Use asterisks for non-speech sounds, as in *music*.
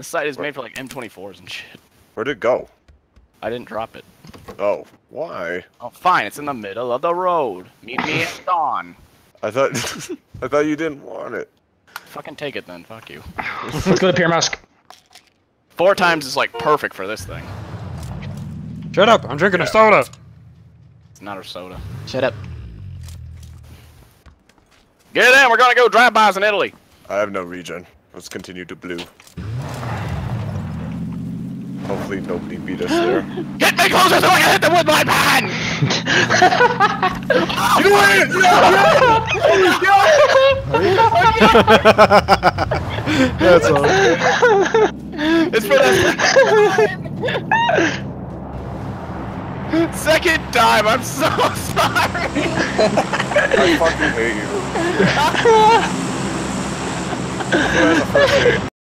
This site is made for like M24s and shit. Where'd it go? I didn't drop it. Oh, why? Oh, fine. It's in the middle of the road. Meet me at dawn. *laughs* I thought *laughs* I thought you didn't want it. Fucking take it then. Fuck you. Let's go to Primorsk. Four times is like perfect for this thing. Shut up! I'm drinking a soda. It's not a soda. Shut up. Get in. We're gonna go drive-bys in Italy. I have no regen. Let's continue to blue. Hopefully nobody beat us there. *gasps* Get me closer so I can hit them with my pen. *laughs* you win! *laughs* *laughs* That's all. It's for the second time. I'm so sorry. I fucking hate you. Não é